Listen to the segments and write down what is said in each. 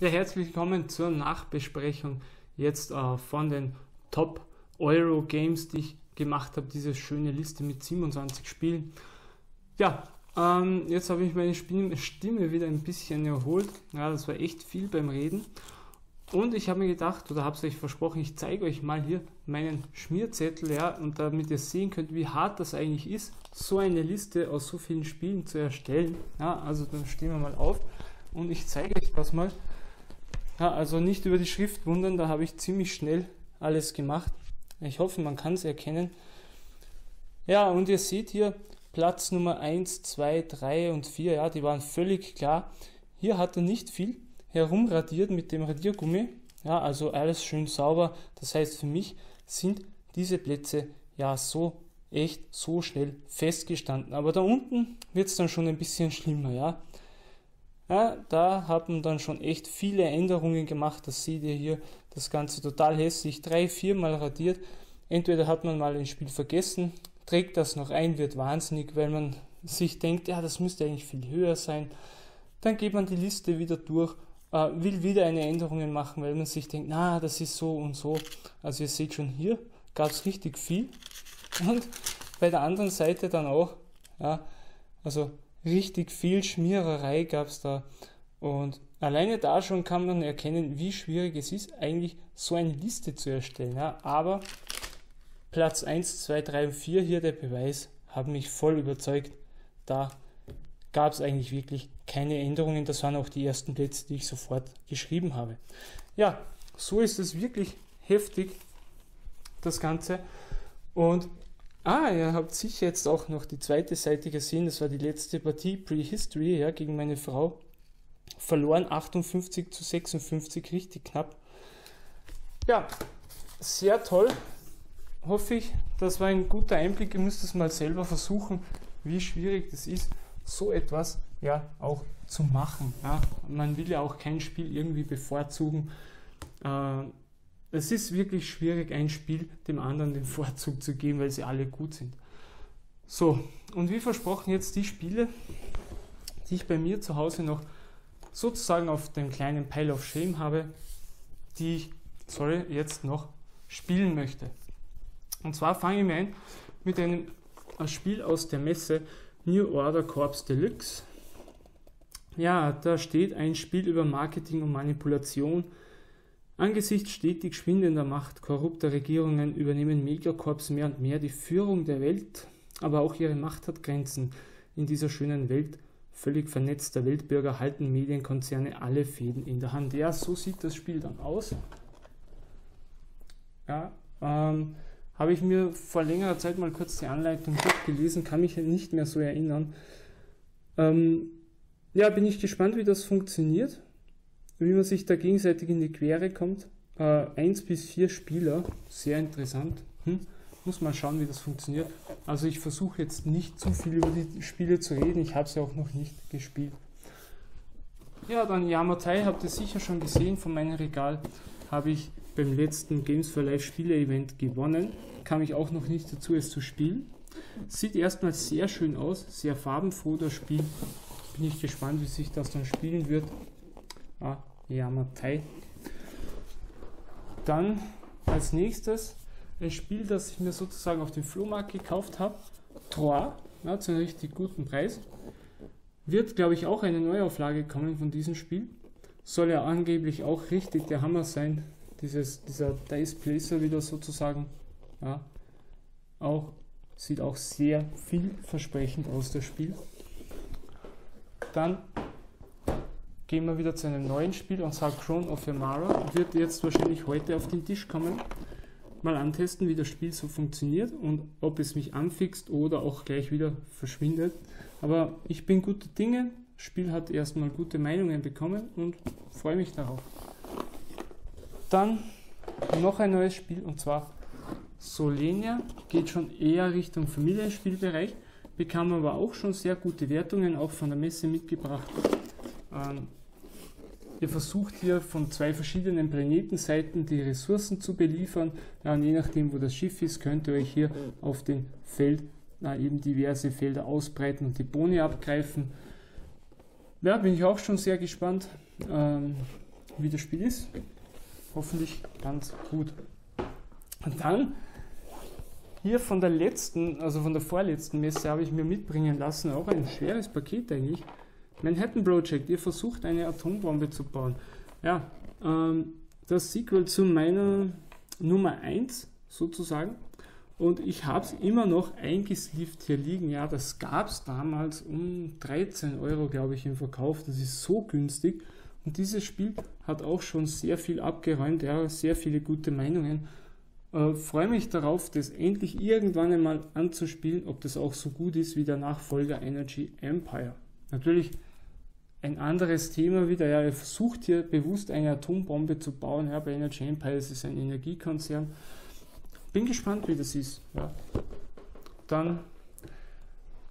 Ja, herzlich willkommen zur Nachbesprechung jetzt äh, von den Top Euro Games, die ich gemacht habe. Diese schöne Liste mit 27 Spielen. Ja, ähm, jetzt habe ich meine Stimme wieder ein bisschen erholt. Ja, das war echt viel beim Reden. Und ich habe mir gedacht, oder habe es euch versprochen, ich zeige euch mal hier meinen Schmierzettel, ja, und damit ihr sehen könnt, wie hart das eigentlich ist, so eine Liste aus so vielen Spielen zu erstellen. Ja, also dann stehen wir mal auf und ich zeige euch das mal. Ja, also nicht über die Schrift wundern, da habe ich ziemlich schnell alles gemacht. Ich hoffe, man kann es erkennen. Ja, und ihr seht hier Platz Nummer 1, 2, 3 und 4, ja, die waren völlig klar. Hier hat er nicht viel herumradiert mit dem Radiergummi. Ja, also alles schön sauber. Das heißt, für mich sind diese Plätze ja so echt so schnell festgestanden. Aber da unten wird es dann schon ein bisschen schlimmer, ja. Ja, da hat man dann schon echt viele Änderungen gemacht. Das seht ihr hier, das Ganze total hässlich, drei, viermal radiert. Entweder hat man mal ein Spiel vergessen, trägt das noch ein, wird wahnsinnig, weil man sich denkt, ja, das müsste eigentlich viel höher sein. Dann geht man die Liste wieder durch, äh, will wieder eine Änderung machen, weil man sich denkt, na, das ist so und so. Also ihr seht schon hier, gab es richtig viel. Und bei der anderen Seite dann auch, ja, also richtig viel Schmiererei gab es da. Und alleine da schon kann man erkennen, wie schwierig es ist, eigentlich so eine Liste zu erstellen. Ja. Aber Platz 1, 2, 3 und 4 hier der Beweis haben mich voll überzeugt. Da gab es eigentlich wirklich keine Änderungen. Das waren auch die ersten Plätze, die ich sofort geschrieben habe. Ja, so ist es wirklich heftig, das Ganze. Und Ah, ihr habt sicher jetzt auch noch die zweite Seite gesehen. Das war die letzte Partie Prehistory ja, gegen meine Frau. Verloren 58 zu 56, richtig knapp. Ja, sehr toll. Hoffe ich, das war ein guter Einblick. Ihr müsst es mal selber versuchen, wie schwierig das ist, so etwas ja auch zu machen. Ja. Man will ja auch kein Spiel irgendwie bevorzugen. Äh, es ist wirklich schwierig, ein Spiel dem anderen den Vorzug zu geben, weil sie alle gut sind. So, und wie versprochen jetzt die Spiele, die ich bei mir zu Hause noch sozusagen auf dem kleinen Pile of Shame habe, die ich, sorry, jetzt noch spielen möchte. Und zwar fange ich mir ein mit einem Spiel aus der Messe New Order Corps Deluxe. Ja, da steht ein Spiel über Marketing und Manipulation Angesichts stetig schwindender Macht korrupter Regierungen übernehmen Megacorps mehr und mehr die Führung der Welt, aber auch ihre Macht hat Grenzen. In dieser schönen Welt völlig vernetzter Weltbürger halten Medienkonzerne alle Fäden in der Hand. Ja, so sieht das Spiel dann aus. Ja, ähm, habe ich mir vor längerer Zeit mal kurz die Anleitung durchgelesen, kann mich nicht mehr so erinnern. Ähm, ja, bin ich gespannt, wie das funktioniert wie man sich da gegenseitig in die Quere kommt. Äh, eins bis vier Spieler, sehr interessant. Hm? Muss mal schauen, wie das funktioniert. Also ich versuche jetzt nicht zu viel über die Spiele zu reden, ich habe sie auch noch nicht gespielt. Ja, dann Yamatai habt ihr sicher schon gesehen von meinem Regal. Habe ich beim letzten Games for Life Spiele Event gewonnen. Kam ich auch noch nicht dazu, es zu spielen. Sieht erstmal sehr schön aus, sehr farbenfroh das Spiel. Bin ich gespannt, wie sich das dann spielen wird. Ah, Yamatai. Dann als nächstes ein Spiel, das ich mir sozusagen auf dem Flohmarkt gekauft habe. Trois, ja, zu einem richtig guten Preis. Wird, glaube ich, auch eine Neuauflage kommen von diesem Spiel. Soll ja angeblich auch richtig der Hammer sein. Dieses, dieser Dice Placer wieder sozusagen. Ja, auch, sieht auch sehr vielversprechend aus, das Spiel. Dann gehen wir wieder zu einem neuen Spiel und zwar Crown of Amara. Wird jetzt wahrscheinlich heute auf den Tisch kommen. Mal antesten, wie das Spiel so funktioniert und ob es mich anfixt oder auch gleich wieder verschwindet. Aber ich bin guter Dinge. Das Spiel hat erstmal gute Meinungen bekommen und freue mich darauf. Dann noch ein neues Spiel und zwar Solenia. Geht schon eher Richtung Familienspielbereich, bekam aber auch schon sehr gute Wertungen, auch von der Messe mitgebracht. Ähm, ihr versucht hier von zwei verschiedenen Planetenseiten die Ressourcen zu beliefern. Ja, je nachdem, wo das Schiff ist, könnt ihr euch hier auf dem Feld na, eben diverse Felder ausbreiten und die Boni abgreifen. Ja, bin ich auch schon sehr gespannt. Ähm, wie das Spiel ist. Hoffentlich ganz gut. Und dann hier von der letzten, also von der vorletzten Messe habe ich mir mitbringen lassen, auch ein schweres Paket eigentlich. Manhattan Project, ihr versucht eine Atombombe zu bauen. Ja, ähm, das Sequel zu meiner Nummer 1 sozusagen. Und ich habe es immer noch eingeslieft hier liegen. Ja, das gab es damals um 13 Euro, glaube ich, im Verkauf. Das ist so günstig. Und dieses Spiel hat auch schon sehr viel abgeräumt, ja, sehr viele gute Meinungen. Äh, Freue mich darauf, das endlich irgendwann einmal anzuspielen, ob das auch so gut ist wie der Nachfolger Energy Empire. Natürlich ein anderes Thema wieder. Ja, er versucht hier bewusst eine Atombombe zu bauen. Ja, bei Energy Empire ist es ein Energiekonzern. Bin gespannt, wie das ist. Ja. Dann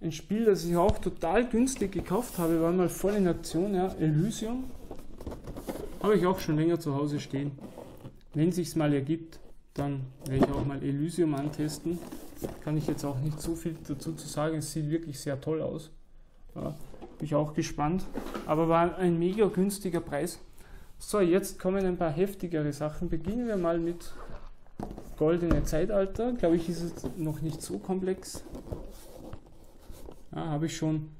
ein Spiel, das ich auch total günstig gekauft habe, war mal voll in Aktion. Ja, Elysium. Habe ich auch schon länger zu Hause stehen. Wenn sich's mal ergibt, dann werde ich auch mal Elysium antesten. Kann ich jetzt auch nicht so viel dazu zu sagen. Es sieht wirklich sehr toll aus. Ja, bin ich auch gespannt. Aber war ein mega günstiger Preis. So, jetzt kommen ein paar heftigere Sachen. Beginnen wir mal mit Goldene Zeitalter. Glaube ich, ist es noch nicht so komplex. Ja, Habe ich schon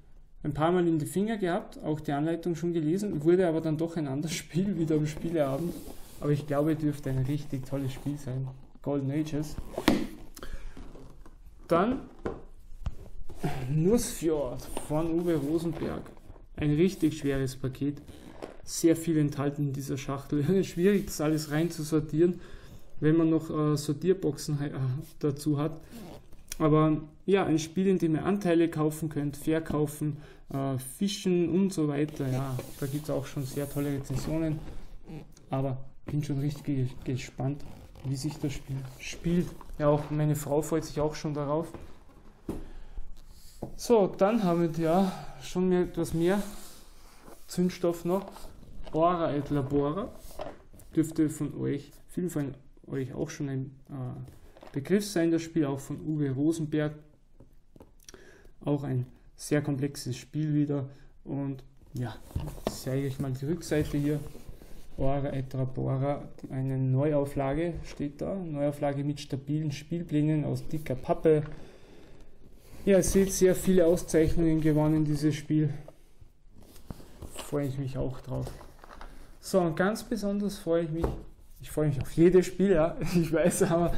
ein paar Mal in die Finger gehabt, auch die Anleitung schon gelesen, wurde aber dann doch ein anderes Spiel wieder am Spieleabend. Aber ich glaube, dürfte ein richtig tolles Spiel sein. Golden Ages. Dann Nussfjord von Uwe Rosenberg. Ein richtig schweres Paket. Sehr viel enthalten in dieser Schachtel. Schwierig, das alles rein zu sortieren, wenn man noch äh, Sortierboxen äh, dazu hat. Aber ja, ein Spiel, in dem ihr Anteile kaufen könnt, verkaufen, äh, fischen und so weiter. Ja, da gibt es auch schon sehr tolle Rezensionen. Aber bin schon richtig gespannt, wie sich das Spiel spielt. Ja, auch meine Frau freut sich auch schon darauf. So, dann haben wir ja schon mehr, etwas mehr Zündstoff noch. Ora et Labora. Dürfte von euch, vielen von euch auch schon ein äh, Begriff sein, das Spiel, auch von Uwe Rosenberg. Auch ein sehr komplexes Spiel wieder. Und ja, zeige ich mal die Rückseite hier. Ora et Labora, eine Neuauflage steht da. Neuauflage mit stabilen Spielplänen aus dicker Pappe ja, ihr seht sehr viele Auszeichnungen gewonnen, dieses Spiel. Freue ich mich auch drauf. So, und ganz besonders freue ich mich, ich freue mich auf jedes Spiel, ja, ich weiß, aber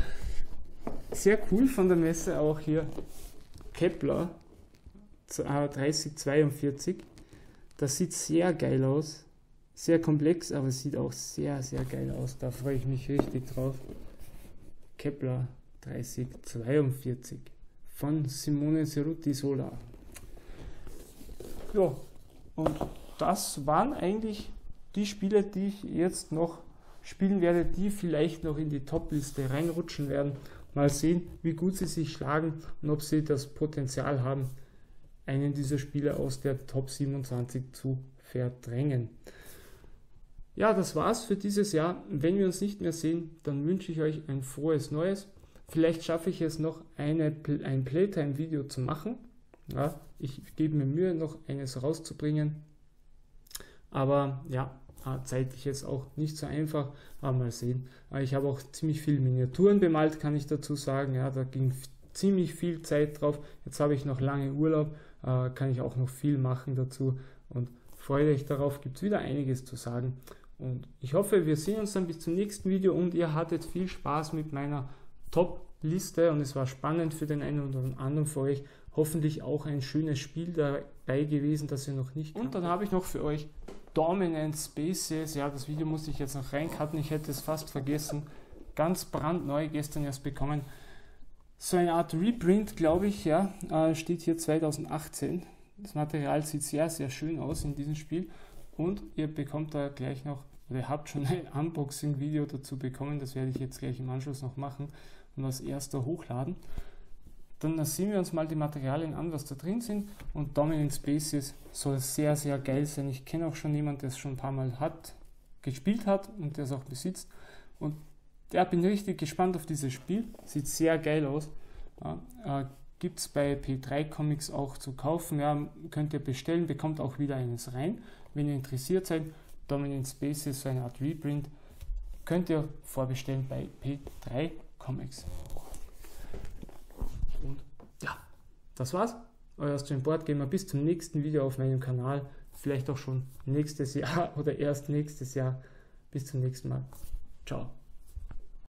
sehr cool von der Messe auch hier Kepler 3042. Das sieht sehr geil aus. Sehr komplex, aber sieht auch sehr, sehr geil aus. Da freue ich mich richtig drauf. Kepler 3042 von Simone Ceruti Sola. Ja, und das waren eigentlich die Spiele, die ich jetzt noch spielen werde, die vielleicht noch in die Top-Liste reinrutschen werden. Mal sehen, wie gut sie sich schlagen und ob sie das Potenzial haben, einen dieser Spiele aus der Top 27 zu verdrängen. Ja, das war's für dieses Jahr. Wenn wir uns nicht mehr sehen, dann wünsche ich euch ein frohes Neues. Vielleicht schaffe ich es noch, eine, ein Playtime-Video zu machen. Ja, ich gebe mir Mühe, noch eines rauszubringen. Aber ja, zeitlich jetzt auch nicht so einfach. Aber mal sehen. Ich habe auch ziemlich viele Miniaturen bemalt, kann ich dazu sagen. Ja, da ging ziemlich viel Zeit drauf. Jetzt habe ich noch lange Urlaub, kann ich auch noch viel machen dazu. Und freue euch darauf, gibt es wieder einiges zu sagen. Und ich hoffe, wir sehen uns dann bis zum nächsten Video und ihr hattet viel Spaß mit meiner Top-Liste und es war spannend für den einen oder anderen von euch. Hoffentlich auch ein schönes Spiel dabei gewesen, das ihr noch nicht. Und dann habe ich noch für euch Dominant Spaces. Ja, das Video musste ich jetzt noch reincutten, ich hätte es fast vergessen. Ganz brandneu, gestern erst bekommen. So eine Art Reprint, glaube ich, ja, äh, steht hier 2018. Das Material sieht sehr, sehr schön aus in diesem Spiel. Und ihr bekommt da gleich noch, oder ihr habt schon ein Unboxing-Video dazu bekommen, das werde ich jetzt gleich im Anschluss noch machen und als erster hochladen. Dann sehen wir uns mal die Materialien an, was da drin sind. Und Dominant Spaces soll sehr, sehr geil sein. Ich kenne auch schon jemanden, der es schon ein paar Mal hat, gespielt hat und der es auch besitzt. Und der bin richtig gespannt auf dieses Spiel. Sieht sehr geil aus. Ja, äh, Gibt es bei P3 Comics auch zu kaufen. Ja, könnt ihr bestellen, bekommt auch wieder eines rein. Wenn ihr interessiert seid, Dominant Spaces, so eine Art Reprint, könnt ihr vorbestellen bei P3 Comics. Und ja, das war's. Euer Stream Board Gamer. Bis zum nächsten Video auf meinem Kanal. Vielleicht auch schon nächstes Jahr oder erst nächstes Jahr. Bis zum nächsten Mal. Ciao.